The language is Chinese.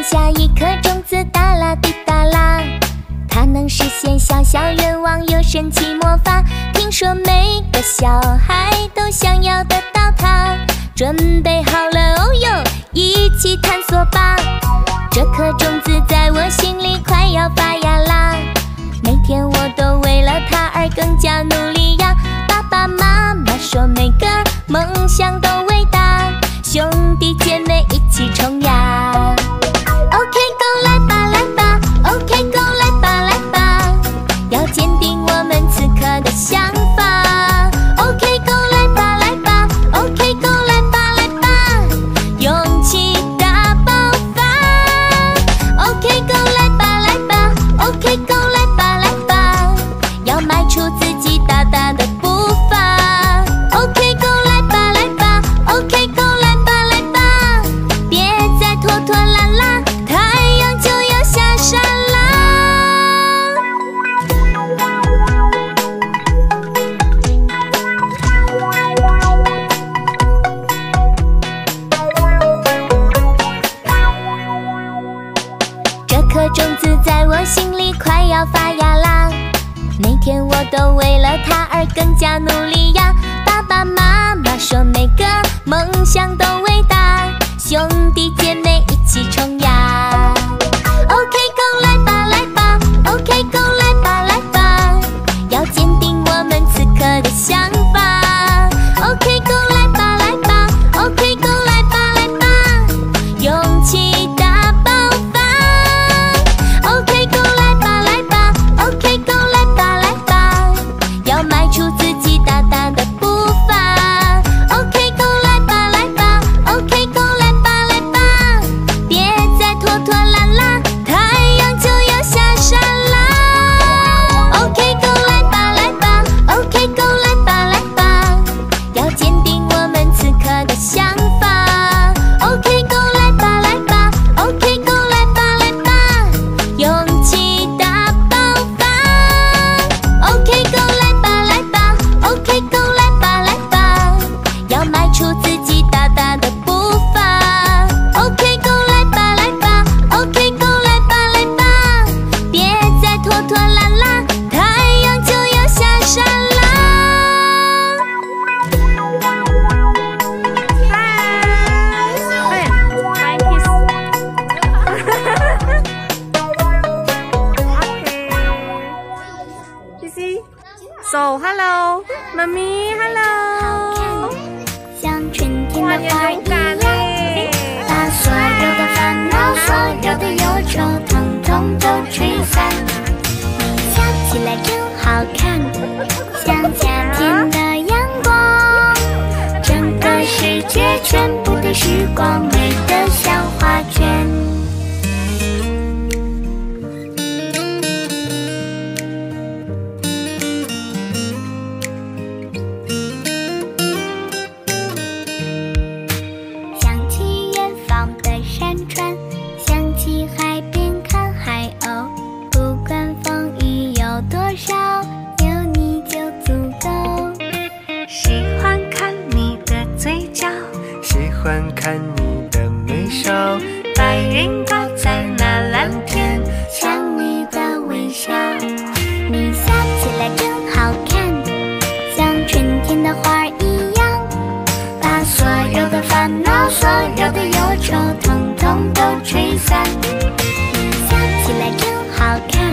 种下一颗种子，哒啦滴哒啦，它能实现小小愿望，有神奇魔法。听说每个小孩都想要得到它，准备好了哦哟，一起探索吧。这颗种子在我心里快要发芽啦，每天我都为了它而更加努力呀。爸爸妈妈说每个梦想都。的香发芽啦每天我都为了它而更加努力呀。爸爸妈妈说每个梦想都伟大兄弟姐妹一起冲呀。Ok go 来吧来吧 ok go 来吧来吧。要坚定我们此刻的想 So hello，妈咪，hello。所有的烦恼，所有的忧愁，统统都吹散。看你的眉梢，白云挂在那蓝天，像你的微笑，你笑起来真好看，像春天的花儿一样，把所有的烦恼，所有的忧愁统统都吹散，你笑起来真好看。